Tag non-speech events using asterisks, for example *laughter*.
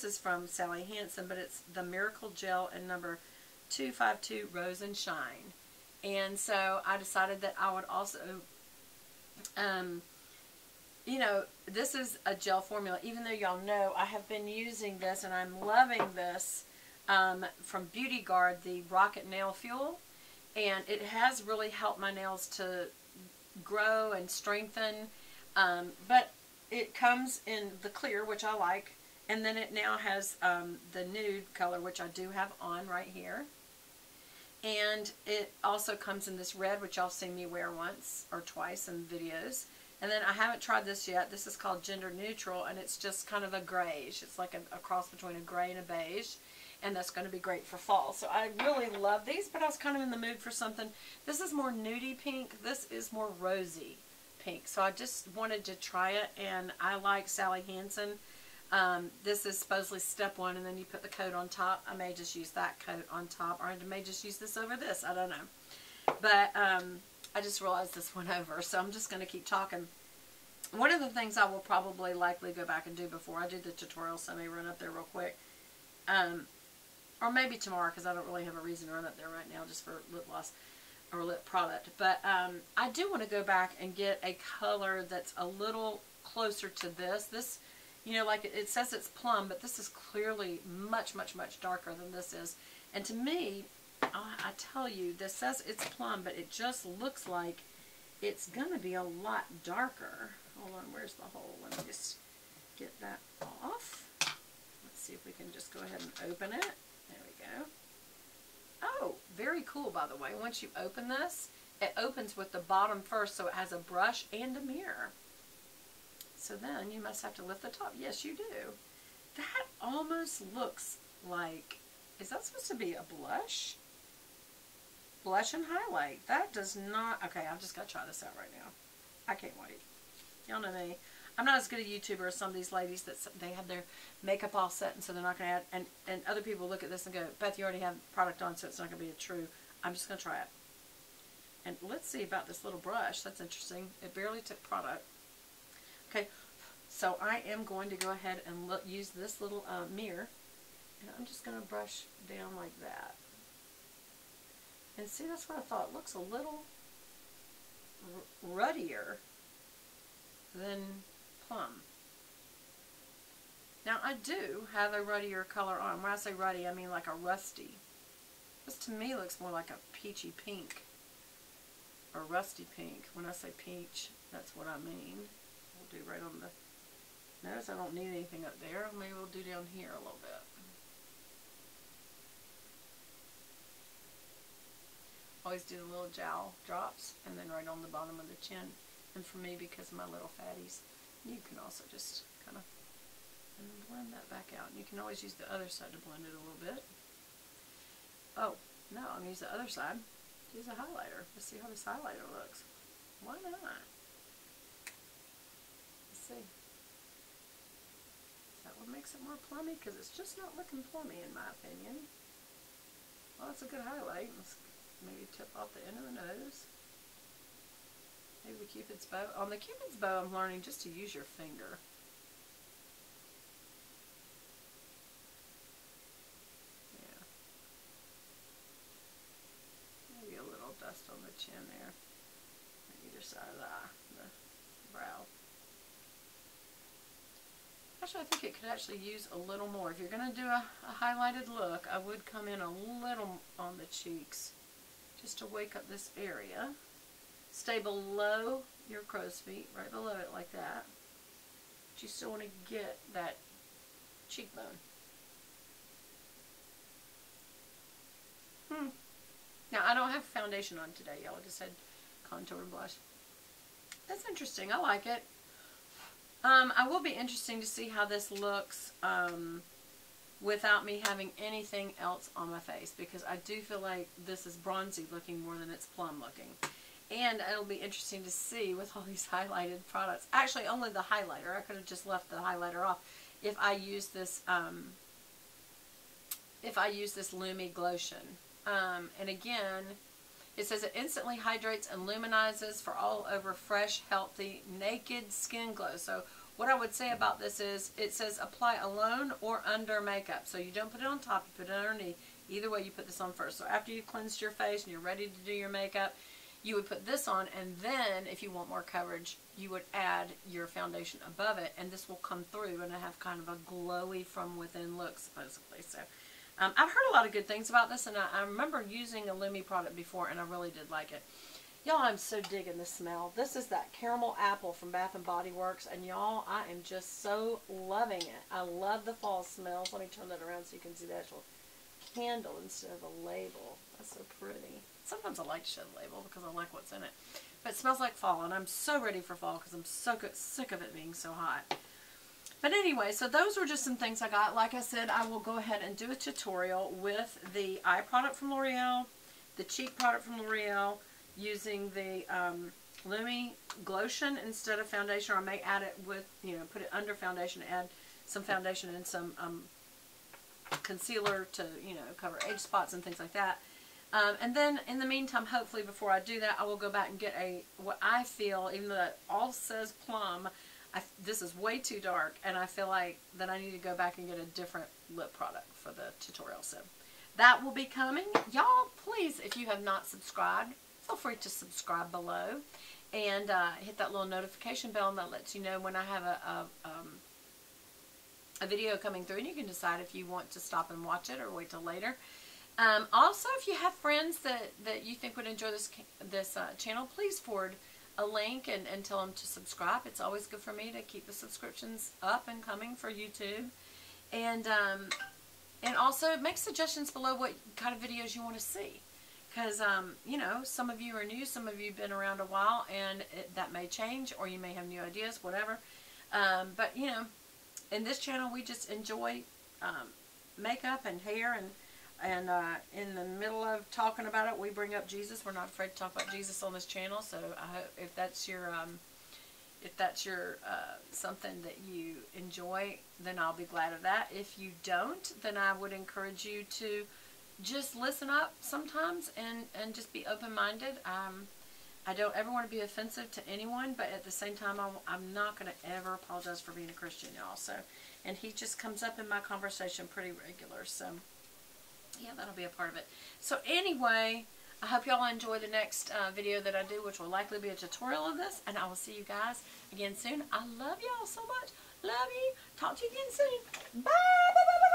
This is from Sally Hansen, but it's the Miracle Gel in number 252 Rose and Shine. And so I decided that I would also, um, you know, this is a gel formula. Even though y'all know I have been using this and I'm loving this um, from Beauty Guard, the Rocket Nail Fuel. And it has really helped my nails to grow and strengthen. Um, but it comes in the clear, which I like. And then it now has um, the nude color, which I do have on right here. And it also comes in this red, which y'all seen me wear once or twice in videos. And then I haven't tried this yet. This is called Gender Neutral, and it's just kind of a grayish. It's like a, a cross between a gray and a beige. And that's going to be great for fall. So I really love these, but I was kind of in the mood for something. This is more nudie pink. This is more rosy pink. So I just wanted to try it, and I like Sally Hansen. Um, this is supposedly step one, and then you put the coat on top. I may just use that coat on top, or I may just use this over this. I don't know. But um, I just realized this went over, so I'm just going to keep talking. One of the things I will probably likely go back and do before I do the tutorial, so I may run up there real quick, um, or maybe tomorrow, because I don't really have a reason to run up there right now just for lip gloss or lip product. But um, I do want to go back and get a color that's a little closer to this. This you know, like it, says it's plum, but this is clearly much, much, much darker than this is. And to me, I, I tell you, this says it's plum, but it just looks like it's going to be a lot darker. Hold on, where's the hole? Let me just get that off. Let's see if we can just go ahead and open it. There we go. Oh, very cool, by the way. Once you open this, it opens with the bottom first, so it has a brush and a mirror. So then you must have to lift the top. Yes, you do. That almost looks like, is that supposed to be a blush? Blush and highlight. That does not, okay, I've just got to try this out right now. I can't wait. Y'all know me. I'm not as good a YouTuber as some of these ladies that they have their makeup all set and so they're not going to add, and, and other people look at this and go, Beth, you already have product on so it's not going to be a true. I'm just going to try it. And let's see about this little brush. That's interesting. It barely took product. Okay, so I am going to go ahead and look, use this little uh, mirror, and I'm just going to brush down like that. And see, that's what I thought. It looks a little ruddier than plum. Now, I do have a ruddier color on. When I say ruddy, I mean like a rusty. This to me looks more like a peachy pink or rusty pink. When I say peach, that's what I mean do right on the, notice I don't need anything up there. Maybe we'll do down here a little bit. Always do the little jowl drops and then right on the bottom of the chin. And for me, because of my little fatties, you can also just kind of blend that back out. And you can always use the other side to blend it a little bit. Oh, no, I'm going to use the other side. Use a highlighter. Let's see how this highlighter looks. Why not? See. Is that what makes it more plummy? Because it's just not looking plummy in my opinion. Well, it's a good highlight. Let's maybe tip off the end of the nose. Maybe the Cupid's bow. On the Cupid's bow, I'm learning just to use your finger. Yeah. Maybe a little dust on the chin there. On either side of the eye, the brow. Actually, I think it could actually use a little more. If you're going to do a, a, highlighted look, I would come in a little on the cheeks just to wake up this area. Stay below your crow's feet, right below it like that. But you still want to get that cheekbone. Hmm. Now, I don't have foundation on today, y'all. I just had contour and blush. That's interesting. I like it. Um, I will be interesting to see how this looks um, without me having anything else on my face because I do feel like this is bronzy looking more than it's plum looking. And it'll be interesting to see *laughs* with all these highlighted products. Actually, only the highlighter. I could have just left the highlighter off if I use this, um, if I use this Lumi Glotion. Um, and again, it says it instantly hydrates and luminizes for all over fresh, healthy, naked skin glow. So What I would say about this is it says apply alone or under makeup. So you don't put it on top, you put it underneath. Either way, you put this on first. So after you've cleansed your face and you're ready to do your makeup, you would put this on and then if you want more coverage, you would add your foundation above it and this will come through and have kind of a glowy from within look supposedly. So um, I've heard a lot of good things about this and I, I remember using a Lumi product before and I really did like it. Y'all, I'm so digging the smell. This is that caramel apple from Bath and Body Works, and y'all, I am just so loving it. I love the fall smells. Let me turn that around so you can see the actual candle instead of a label. That's so pretty. Sometimes I like to show the label because I like what's in it. But it smells like fall, and I'm so ready for fall because I'm so good, sick of it being so hot. But anyway, so those were just some things I got. Like I said, I will go ahead and do a tutorial with the eye product from L'Oreal, the cheek product from L'Oreal, using the um, Lumi Glotion instead of foundation, or I may add it with, you know, put it under foundation, add some foundation and some um, concealer to, you know, cover age spots and things like that. Um, and then, in the meantime, hopefully before I do that, I will go back and get a, what I feel, even though it all says plum, I, this is way too dark, and I feel like that I need to go back and get a different lip product for the tutorial. So, that will be coming. Y'all, please, if you have not subscribed, feel free to subscribe below and uh, hit that little notification bell and that lets you know when I have a, a, um, a video coming through and you can decide if you want to stop and watch it or wait till later. Um, also, if you have friends that, that you think would enjoy this this uh, channel, please forward a link and, and tell them to subscribe. It's always good for me to keep the subscriptions up and coming for YouTube. And, um, and also make suggestions below what kind of videos you want to see. Because, um, you know, some of you are new, some of you have been around a while, and it, that may change, or you may have new ideas, whatever. Um, but, you know, in this channel, we just enjoy um, makeup and hair, and and uh, in the middle of talking about it, we bring up Jesus. We're not afraid to talk about Jesus on this channel, so I hope if that's your... Um, if that's your uh, something that you enjoy, then I'll be glad of that. If you don't, then I would encourage you to just listen up sometimes and, and just be open-minded. Um, I don't ever want to be offensive to anyone, but at the same time, I'm, I'm not going to ever apologize for being a Christian, y'all. So, and he just comes up in my conversation pretty regular. So, yeah, that'll be a part of it. So, anyway, I hope y'all enjoy the next uh, video that I do, which will likely be a tutorial of this. And I will see you guys again soon. I love y'all so much. Love you. Talk to you again soon. Bye. Bye.